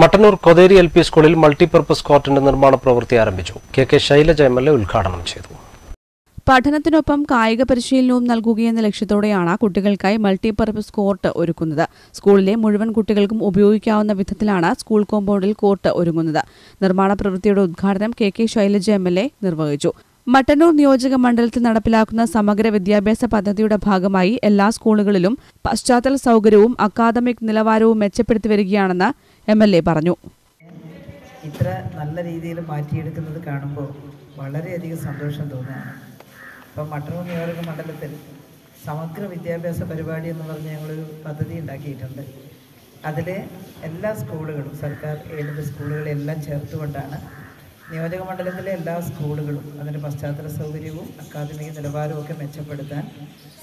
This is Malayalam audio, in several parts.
മട്ടന്നൂർ കൊതേരി എൽ പി സ്കൂളിൽ മൾട്ടിപർപ്പസ് കോർട്ടിന്റെ നിർമ്മാണ പ്രവൃത്തി ആരംഭിച്ചു. K K Shailaja M L A ഉദ്ഘാടനം ചെയ്തു. പഠനത്തിനൊപ്പം കായിക പരിശീലനവും നൽകുകയെന്ന ലക്ഷ്യത്തോടെയാണ് കുട്ടികൾക്കായി മൾട്ടിപർപ്പസ് കോർട്ട് ഒരുക്കുന്നത്. സ്കൂളിലെ മുഴുവൻ കുട്ടികൾക്കും ഉപയോഗിക്കാവുന്ന വിധത്തിലാണ് സ്കൂൾ കോമ്പൗണ്ടിൽ കോർട്ട് ഒരുങ്ങുന്നത്. നിർമ്മാണ പ്രവൃത്തിയുടെ ഉദ്ഘാടനം കെ കെ ശൈലജ എ നിർവഹിച്ചു. മട്ടന്നൂർ നിയോജക മണ്ഡലത്തിൽ നടപ്പിലാക്കുന്ന സമഗ്ര വിദ്യാഭ്യാസ പദ്ധതിയുടെ ഭാഗമായി എല്ലാ സ്കൂളുകളിലും പശ്ചാത്തല സൗകര്യവും അക്കാദമിക് നിലവാരവും മെച്ചപ്പെടുത്തി വരികയാണെന്ന് എം എൽ എ പറഞ്ഞു. ഇത്ര നല്ല രീതിയിൽ മാറ്റിയെടുക്കുന്നത് കാണുമ്പോൾ വളരെയധികം സന്തോഷം തോന്നുകയാണ്. ഇപ്പം മട്ടന്നൂർ നിയോജക മണ്ഡലത്തിൽ സമഗ്ര വിദ്യാഭ്യാസ പരിപാടി എന്ന് പറഞ്ഞ് ഞങ്ങളൊരു പദ്ധതി ഉണ്ടാക്കിയിട്ടുണ്ട്. അതിലെ എല്ലാ സ്കൂളുകളും സർക്കാർ എയ്ഡഡ് സ്കൂളുകളെല്ലാം ചേർത്തുകൊണ്ടാണ് നിയോജക മണ്ഡലത്തിലെ എല്ലാ സ്കൂളുകളും അതിന്റെ പശ്ചാത്തല സൗകര്യവും അക്കാദമിക നിലവാരവും ഒക്കെ മെച്ചപ്പെടുത്താൻ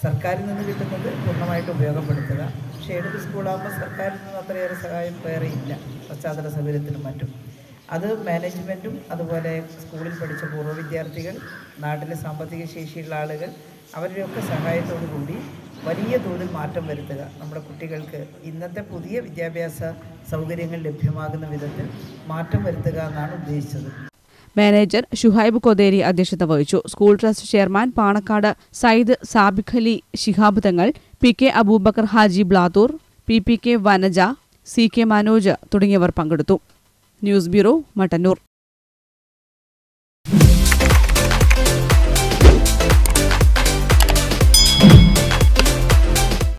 സർക്കാരിൽ നിന്ന് കിട്ടുന്നത് പൂർണമായിട്ട് ഉപയോഗപ്പെടുത്തുക. പക്ഷേ എയ്ഡഡ് സ്കൂളാകുമ്പോൾ സർക്കാരിൽ നിന്ന് അത്രയേറെ സഹായം വേറെ ഇല്ല. പശ്ചാത്തല സൗകര്യത്തിനും മറ്റും. അത് മാനേജ്മെന്റും അതുപോലെ സ്കൂളിൽ പഠിച്ച പൂർവ വിദ്യാർത്ഥികൾ നാട്ടിലെ സാമ്പത്തിക ശേഷിയുള്ള ആളുകൾ അവരുടെയൊക്കെ സഹായത്തോടു കൂടി വലിയ തോതിൽ മാറ്റം വരുത്തുക. നമ്മുടെ കുട്ടികൾക്ക് ഇന്നത്തെ പുതിയ വിദ്യാഭ്യാസ സൗകര്യങ്ങൾ ലഭ്യമാകുന്ന വിധത്തിൽ മാറ്റം വരുത്തുക എന്നാണ് ഉദ്ദേശിച്ചത്. മാനേജർ ഷുഹൈബ് കൊതേരി അധ്യക്ഷത വഹിച്ചു. School trust chairman Panakkad Sayyid Sabiqali Ali Shihab Thangal P K Abubacker Haji Blathur P P K Vanaja C K Manoj തുടങ്ങിയവർ പങ്കെടുത്തു. News bureau Mattannur.